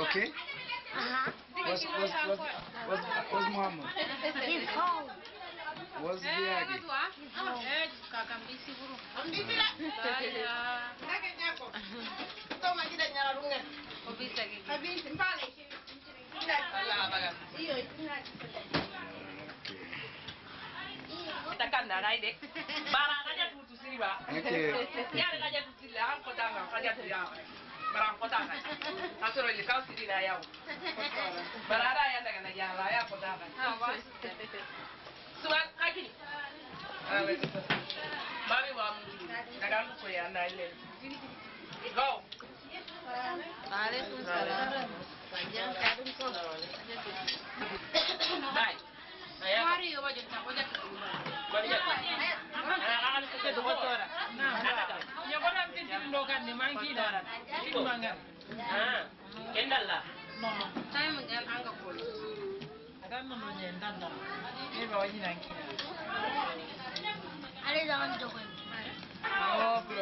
Okay? What's, what's, what's, what's, what's Muhammad? He's home. What's buru. Saya. Obisa gigi. takanda rai de bara kaja tutu siriba Okay. ya da kaja tutu la an ga kaja tu ya bara an kota ga asoro li kau siri na yau bara da ya daga na ya la ya kota ga wah. suwa kakini babi wa mu daga mu ko na ile go. Waalaikum salam. Panjang kadung kok. bye. Aya Mari yo bajo ta koja. bari ya ana ana do tora Nyagoda 你买鸡蛋，鸡蛋啊，简单啦。再买点汤圆，再买点鸡蛋啦。你包鸡蛋去。还得让你们。哦，不。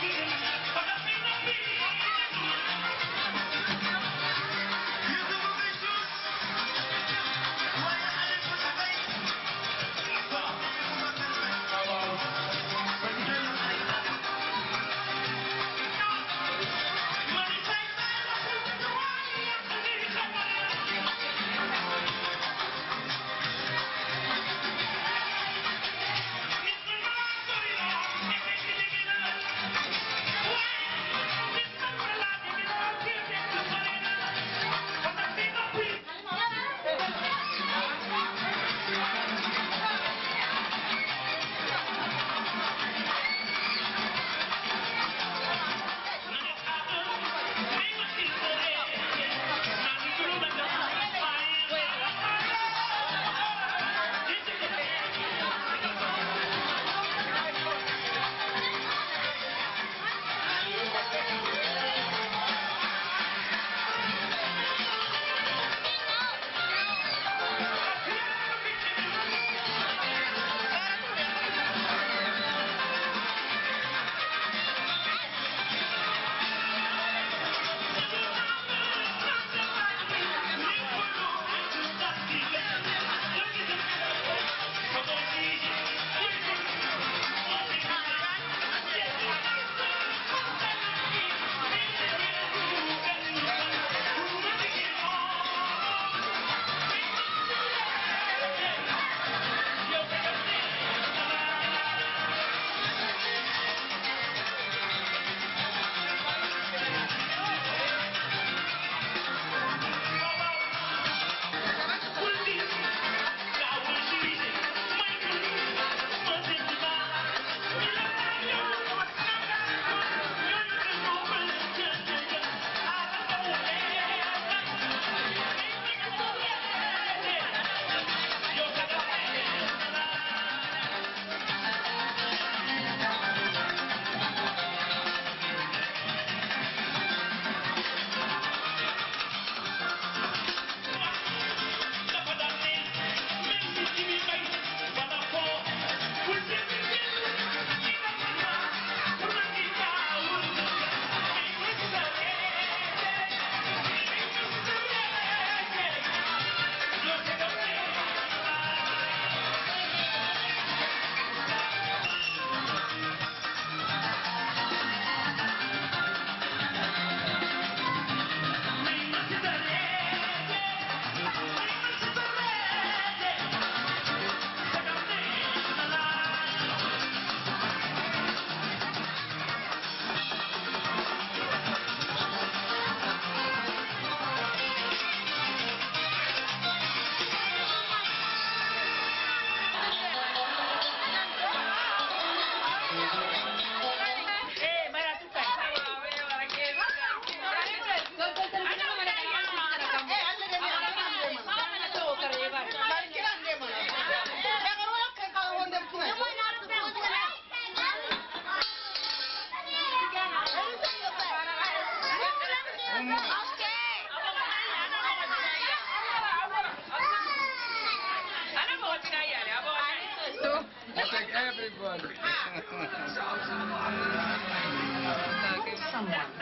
Thank you. someone.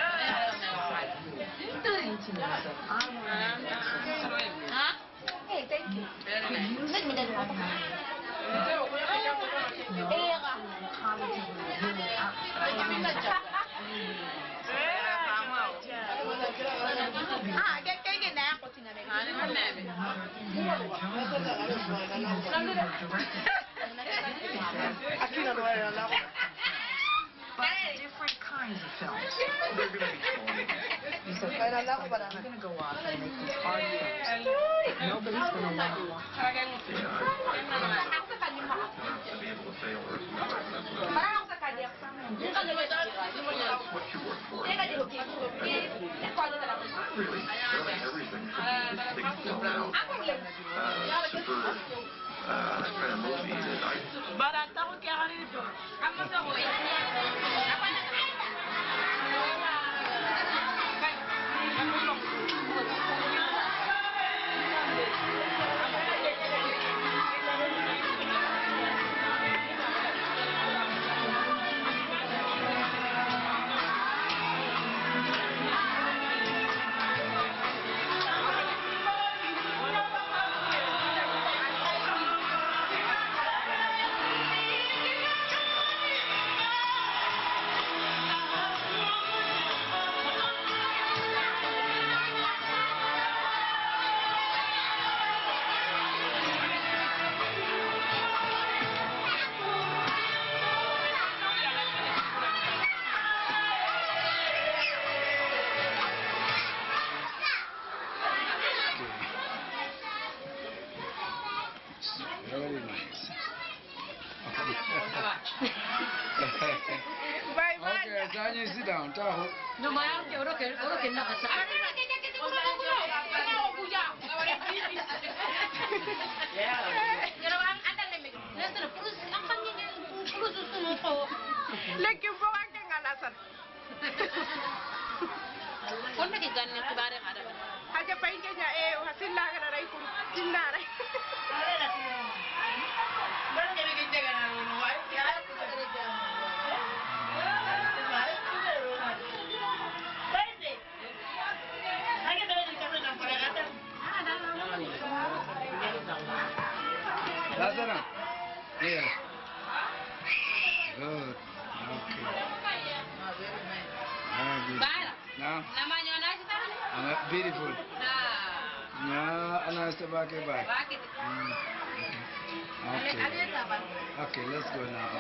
Okay, let's